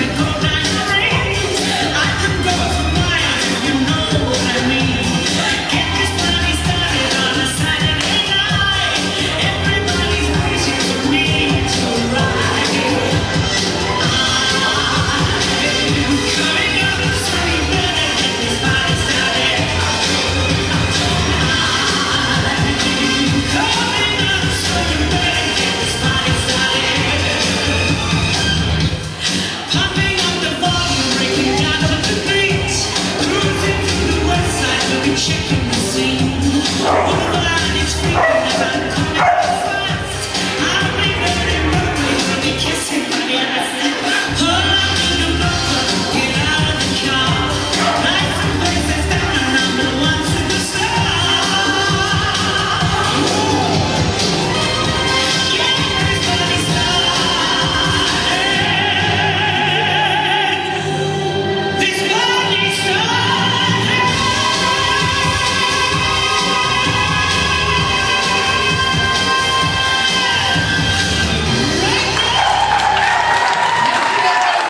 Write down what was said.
We're しく